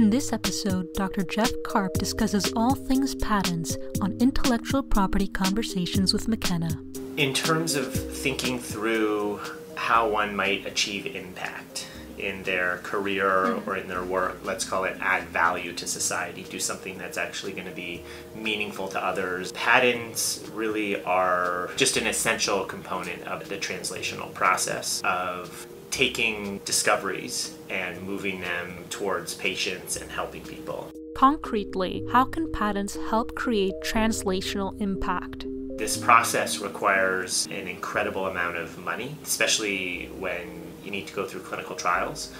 In this episode, Dr. Jeff Karp discusses all things patents on intellectual property conversations with Makena. In terms of thinking through how one might achieve impact in their career or in their work, let's call it add value to society, do something that's actually going to be meaningful to others. Patents really are just an essential component of the translational process of taking discoveries and moving them towards patients and helping people. Concretely, how can patents help create translational impact? This process requires an incredible amount of money, especially when you need to go through clinical trials.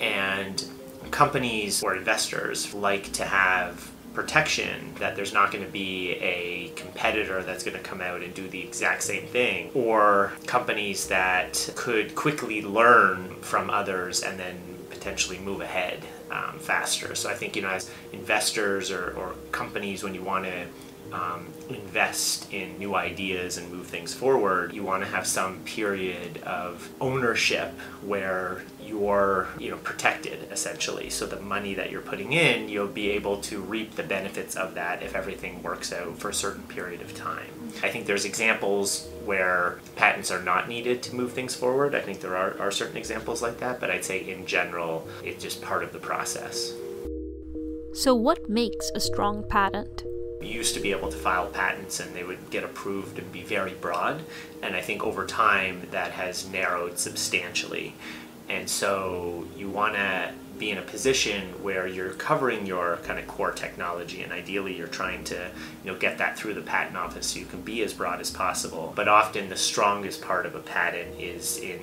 And companies or investors like to have protection that there's not going to be a competitor that's going to come out and do the exact same thing, or companies that could quickly learn from others and then potentially move ahead um, faster. So I think, you know, as investors or, or companies, when you want to um, invest in new ideas and move things forward, you want to have some period of ownership where you're you know protected essentially. So the money that you're putting in, you'll be able to reap the benefits of that if everything works out for a certain period of time. I think there's examples where patents are not needed to move things forward. I think there are, are certain examples like that, but I'd say in general, it's just part of the process. So, what makes a strong patent? You used to be able to file patents and they would get approved and be very broad. And I think over time that has narrowed substantially. And so you want to be in a position where you're covering your kind of core technology and ideally you're trying to you know get that through the patent office so you can be as broad as possible. But often the strongest part of a patent is in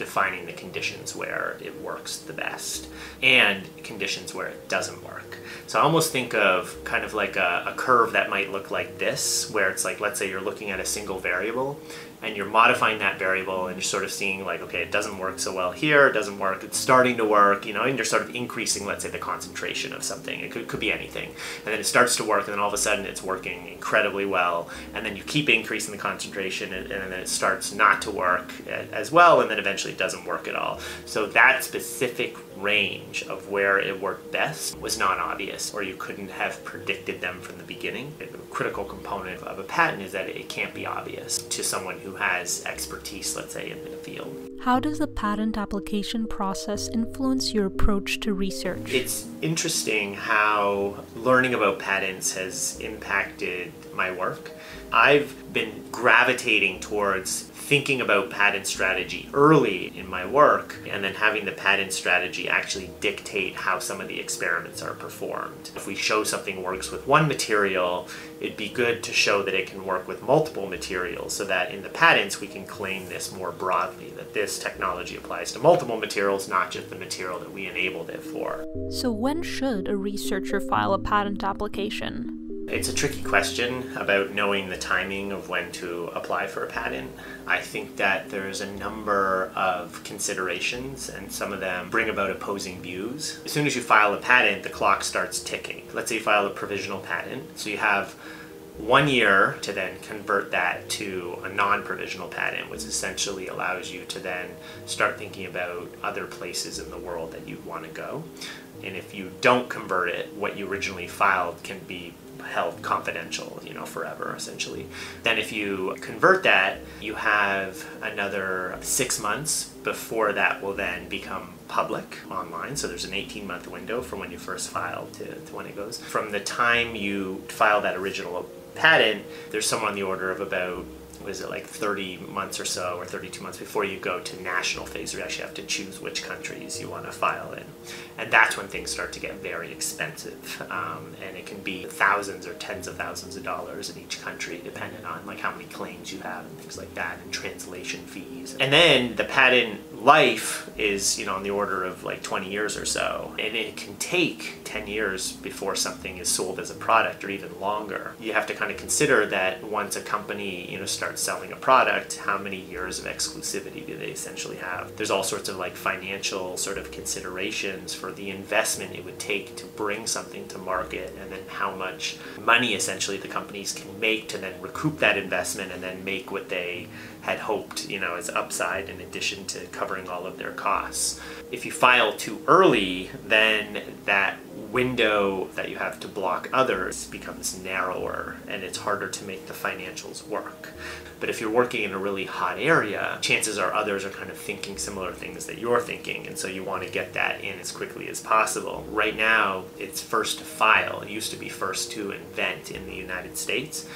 defining the conditions where it works the best and conditions where it doesn't work. So I almost think of kind of like a, a, curve that might look like this, where it's like, let's say you're looking at a single variable and you're modifying that variable and you're sort of seeing like, okay, it doesn't work so well here, it doesn't work, it's starting to work, you know, and you're sort of increasing, let's say, the concentration of something. It could, could be anything. And then it starts to work and then all of a sudden it's working incredibly well. And then you keep increasing the concentration and, and then it starts not to work eh, as well and then eventually it doesn't work at all. So that specific range of where it worked best was not obvious or you couldn't have predicted them from the beginning. A critical component of a patent is that it can't be obvious to someone who has expertise, let's say, in the field. How does the patent application process influence your approach to research? It's interesting how learning about patents has impacted my work. I've been gravitating towards thinking about patent strategy early in my work and then having the patent strategy actually dictate how some of the experiments are performed. If we show something works with one material, it'd be good to show that it can work with multiple materials so that in the patents we can claim this more broadly that this technology applies to multiple materials, not just the material that we enabled it for. So, when should a researcher file a patent application? It's a tricky question about knowing the timing of when to apply for a patent. I think that there's a number of considerations, and some of them bring about opposing views. As soon as you file a patent, the clock starts ticking. Let's say you file a provisional patent, so you have one year to then convert that to a non provisional patent, which essentially allows you to then start thinking about other places in the world that you want to go. And if you don't convert it, what you originally filed can be held confidential, you know, forever essentially. Then if you convert that, you have another six months before that will then become public online. So there's an 18 month window from when you first filed to, to when it goes. From the time you file that original patent, there's somewhere on the order of about was it like 30 months or so or 32 months before you go to national phase where you actually have to choose which countries you want to file in. And that's when things start to get very expensive um, and it can be thousands or tens of thousands of dollars in each country depending on like how many claims you have and things like that and translation fees. And then the patent life is you know on the order of like 20 years or so and it can take 10 years before something is sold as a product or even longer. You have to kind of consider that once a company you know starts selling a product how many years of exclusivity do they essentially have? There's all sorts of like financial sort of considerations for the investment it would take to bring something to market and then how much money essentially the companies can make to then recoup that investment and then make what they had hoped you know as upside in addition to cover covering all of their costs. If you file too early, then that window that you have to block others becomes narrower and it's harder to make the financials work. But if you're working in a really hot area, chances are others are kind of thinking similar things that you're thinking, and so you want to get that in as quickly as possible. Right now, it's first to file. It used to be first to invent in the United States.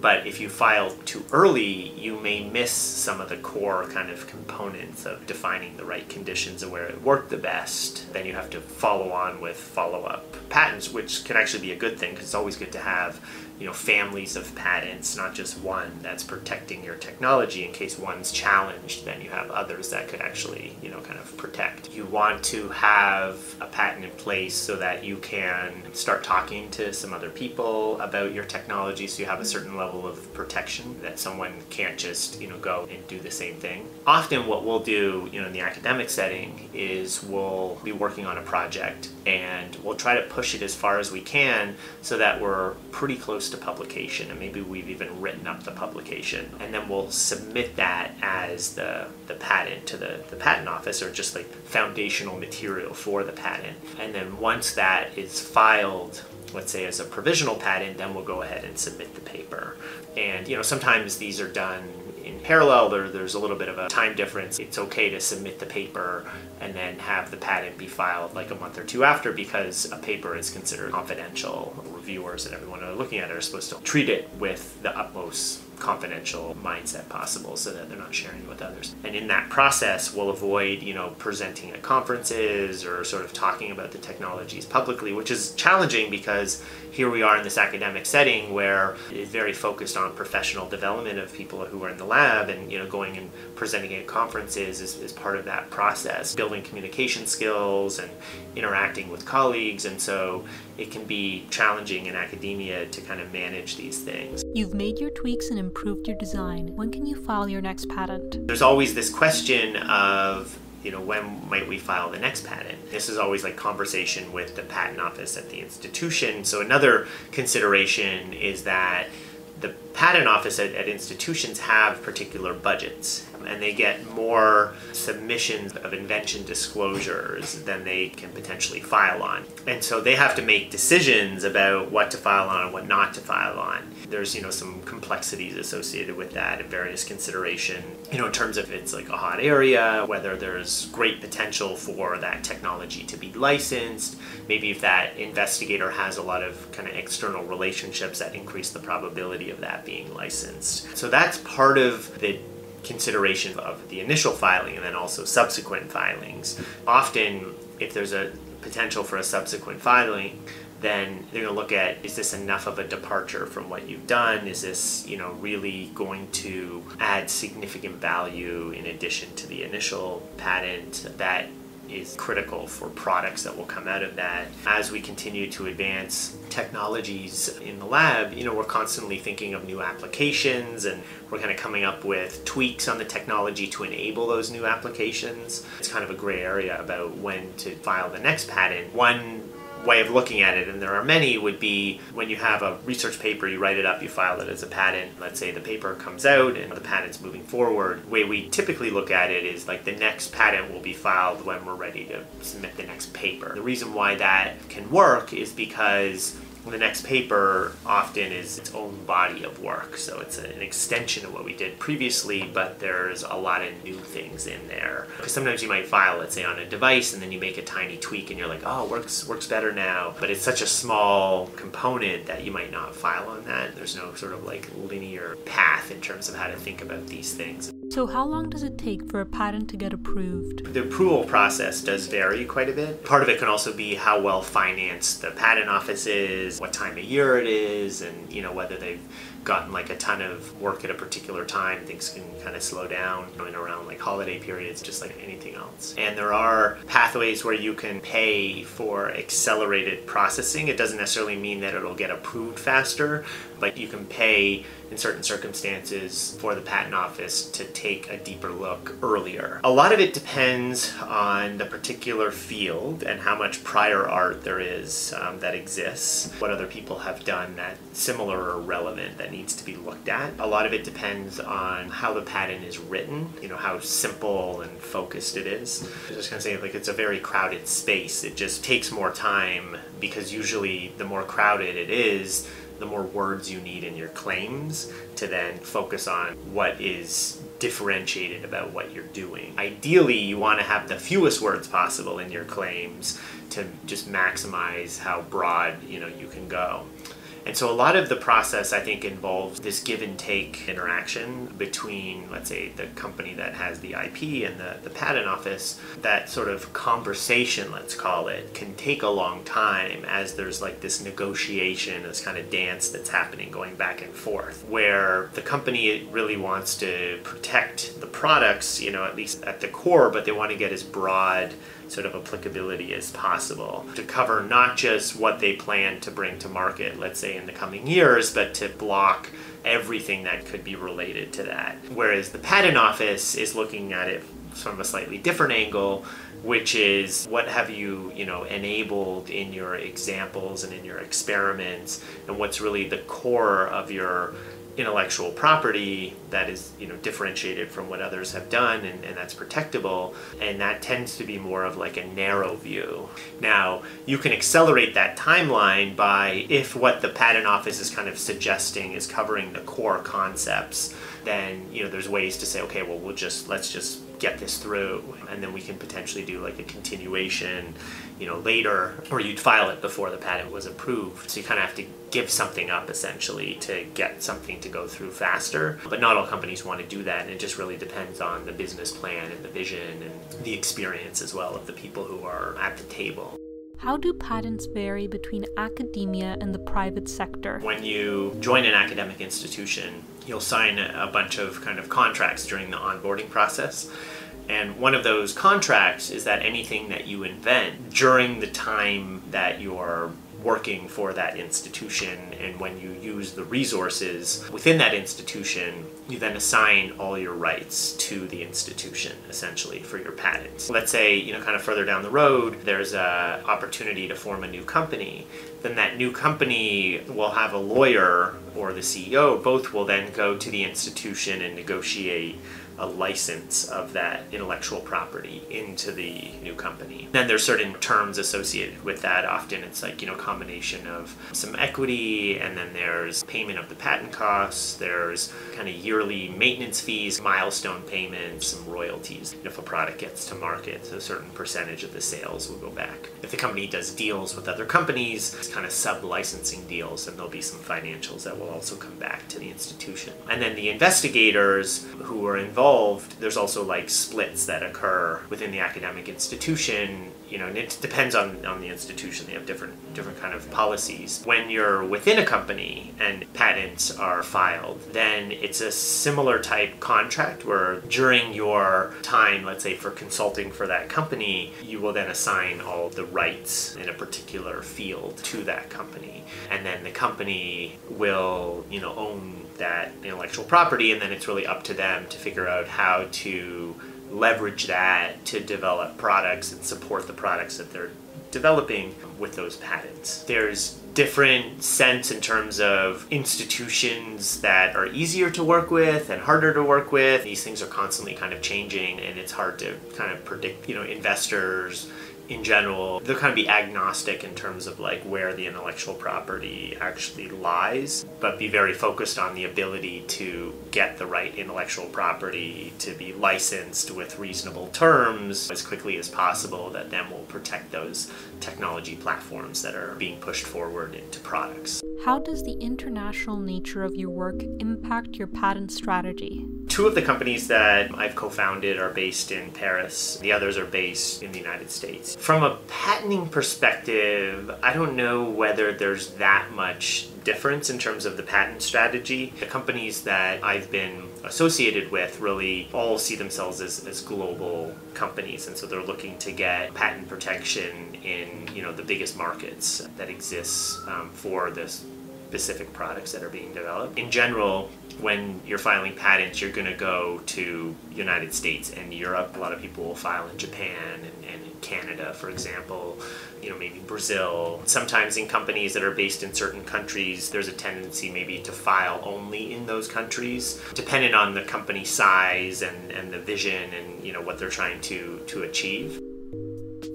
But if you file too early, you may miss some of the core kind of components of defining the right conditions and where it worked the best. Then you have to follow on with follow up patents, which can actually be a good thing because it's always good to have you know families of patents not just one that's protecting your technology in case one's challenged then you have others that could actually you know kind of protect. You want to have a patent in place so that you can start talking to some other people about your technology so you have a mm-hmm. certain level of protection that someone can't just you know go and do the same thing. Often what we'll do you know in the academic setting is we'll be working on a project and we'll try to push it as far as we can so that we're pretty to publication and maybe we've even written up the publication and then we'll submit that as the, the patent to the, the patent office or just like foundational material for the patent. And then once that is filed let's say as a provisional patent then we'll go ahead and submit the paper. And you know sometimes these are done in parallel there, there's a little bit of a time difference. It's okay to submit the paper and then have the patent be filed like a month or two after because a paper is considered confidential. Reviewers and everyone who are looking at it are supposed to treat it with the utmost confidential mindset possible so that they're not sharing it with others. And in that process, we'll avoid, you know, presenting at conferences or sort of talking about the technologies publicly, which is challenging because here we are in this academic setting where it's very focused on professional development of people who are in the lab and, you know, going and presenting at conferences is, is part of that process, building communication skills and interacting with colleagues. And so it can be challenging in academia to kind of manage these things. You've made your tweaks and improved your design. When can you file your next patent? There's always this question of you know when might we file the next patent this is always like conversation with the patent office at the institution so another consideration is that the patent office at, at, institutions have particular budgets and they get more submissions of invention disclosures than they can potentially file on. And so they have to make decisions about what to file on and what not to file on. There's, you know, some complexities associated with that and various consideration, you know, in terms of it's like a hot area, whether there's great potential for that technology to be licensed, maybe if that investigator has a lot of kind of external relationships that increase the probability of that being licensed. So that's part of the consideration of the initial filing and then also subsequent filings. Often, if there's a potential for a subsequent filing, then they're going to look at is this enough of a departure from what you've done? Is this, you know, really going to add significant value in addition to the initial patent that is critical for products that will come out of that. As we continue to advance technologies in the lab, you know, we're constantly thinking of new applications and we're kind of coming up with tweaks on the technology to enable those new applications. It's kind of a gray area about when to file the next patent. One way of looking at it, and there are many, would be when you have a research paper, you write it up, you file it as a patent. Let's say the paper comes out and the patent's moving forward. The way we typically look at it is like the next patent will be filed when we're ready to submit the next paper. The reason why that can work is because the next paper often is its own body of work. So it's an extension of what we did previously, but there's a lot of new things in there. Because sometimes you might file, let's say, on a device, and then you make a tiny tweak, and you're like, oh, works works better now. But it's such a small component that you might not file on that. There's no sort of like linear path in terms of how to think about these things. So, how long does it take for a patent to get approved? The approval process does vary quite a bit. Part of it can also be how well financed the patent office is, what time of year it is, and you know whether they've gotten like a ton of work at a particular time. Things can kind of slow down know, around like holiday periods, just like anything else. And there are pathways where you can pay for accelerated processing. It doesn't necessarily mean that it'll get approved faster, but you can pay in certain circumstances for the patent office to take a deeper look earlier. A lot of it depends on the particular field and how much prior art there is um, that exists, what other people have done that similar or relevant that needs to be looked at. A lot of it depends on how the patent is written, you know, how simple and focused it is. I was just gonna say, like, it's a very crowded space. It just takes more time because usually the more crowded it is, the more words you need in your claims to then focus on what is differentiated about what you're doing. Ideally, you want to have the fewest words possible in your claims to just maximize how broad, you know, you can go. And so a lot of the process, I think, involves this give and take interaction between, let's say, the company that has the IP and the, the patent office. That sort of conversation, let's call it, can take a long time as there's like this negotiation, this kind of dance that's happening going back and forth, where the company really wants to protect the products, you know, at least at the core, but they want to get as broad sort of applicability as possible to cover not just what they plan to bring to market, let's say in the coming years, but to block everything that could be related to that. Whereas the patent office is looking at it from a slightly different angle which is what have you you know enabled in your examples and in your experiments and what's really the core of your intellectual property that is you know differentiated from what others have done and, and, that's protectable. And that tends to be more of like a narrow view. Now you can accelerate that timeline by if what the patent office is kind of suggesting is covering the core concepts then you know there's ways to say okay well we'll just let's just get this through and then we can potentially do like a continuation you know later or you'd file it before the patent was approved. So you kind of have to give something up essentially to get something to go through faster. But not all companies want to do that and it just really depends on the business plan and the vision and the experience as well of the people who are at the table. How do patents vary between academia and the private sector? When you join an academic institution, you'll sign a bunch of kind of contracts during the onboarding process. And one of those contracts is that anything that you invent during the time that you're working for that institution and when you use the resources within that institution you then assign all your rights to the institution essentially for your patents. Let's say you know kind of further down the road there's a opportunity to form a new company. Then that new company will have a lawyer or the ceo both will then go to the institution and negotiate a license of that intellectual property into the new company. Then there's certain terms associated with that. Often it's like, you know, combination of some equity and then there's payment of the patent costs, there's kind of yearly maintenance fees, milestone payments, some royalties. If a product gets to market, a certain percentage of the sales will go back. If the company does deals with other companies, it's kind of sub-licensing deals, and there'll be some financials that will also come back to the institution. And then the investigators who are involved involved, there's also like splits that occur within the academic institution. You know, and it depends on, on the institution. They have different different kind of policies. When you're within a company and patents are filed, then it's a similar type contract where during your time, let's say for consulting for that company, you will then assign all the rights in a particular field to that company. And then the company will, you know, own that intellectual property, and then it's really up to them to figure out how to leverage that to develop products and support the products that they're developing with those patents. There's different sense in terms of institutions that are easier to work with and harder to work with. These things are constantly kind of changing and it's hard to kind of predict, you know, investors in general, they'll kind of be agnostic in terms of like where the intellectual property actually lies, but be very focused on the ability to get the right intellectual property to be licensed with reasonable terms as quickly as possible that then will protect those technology platforms that are being pushed forward into products. How does the international nature of your work impact your patent strategy? Two of the companies that I've co founded are based in Paris, the others are based in the United States. From a patenting perspective, I don't know whether there's that much difference in terms of the patent strategy. The companies that I've been associated with really all see themselves as, as global companies and so they're looking to get patent protection in you know the biggest markets that exists um, for this specific products that are being developed. In general, when you're filing patents, you're going to go to United States and Europe. A lot of people will file in Japan and, and Canada, for example. You know, maybe Brazil. Sometimes in companies that are based in certain countries, there's a tendency maybe to file only in those countries, depending on the company size and, and the vision and you know what they're trying to to achieve.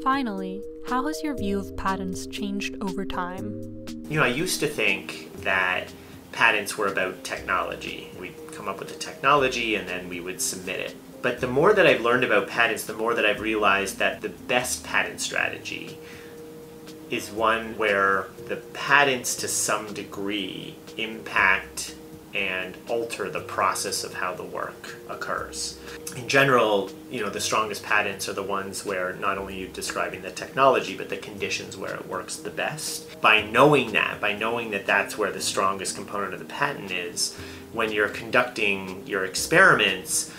Finally, how has your view of patents changed over time? You know, I used to think that patents were about technology. We'd come up with the technology and then we would submit it. But the more that I've learned about patents, the more that I've realized that the best patent strategy is one where the patents to some degree impact and alter the process of how the work occurs. In general, you know, the strongest patents are the ones where not only you're describing the technology, but the conditions where it works the best. By knowing that, by knowing that that's where the strongest component of the patent is, when you're conducting your experiments,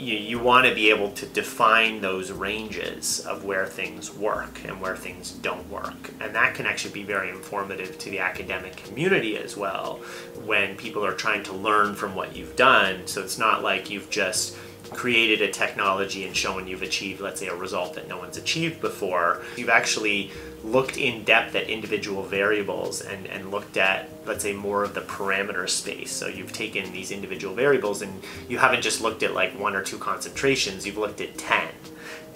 you, you want to be able to define those ranges of where things work and where things don't work. And that can actually be very informative to the academic community as well when people are trying to learn from what you've done. So it's not like you've just created a technology and shown you've achieved, let's say, a result that no one's achieved before. You've actually looked in depth at individual variables and, and looked at, let's say, more of the parameter space. So you've taken these individual variables and you haven't just looked at like one or two concentrations, you've looked at 10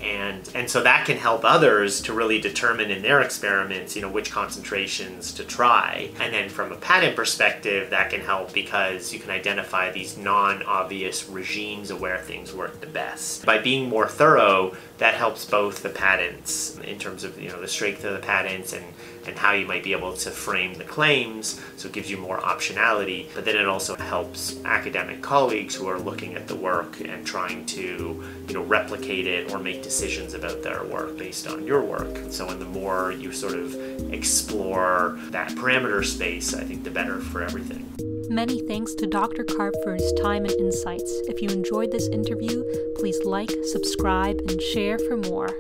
and and so that can help others to really determine in their experiments you know which concentrations to try. And then from a patent perspective that can help because you can identify these non-obvious regimes of where things work the best. By being more thorough that helps both the patents in terms of you know the strength of the patents and and how you might be able to frame the claims so it gives you more optionality. But then it also helps academic colleagues who are looking at the work and trying to you know replicate it or make decisions about their work based on your work so and the more you sort of explore that parameter space i think the better for everything Many thanks to Dr. Karp for his time and insights. If you enjoyed this interview, please like, subscribe, and share for more.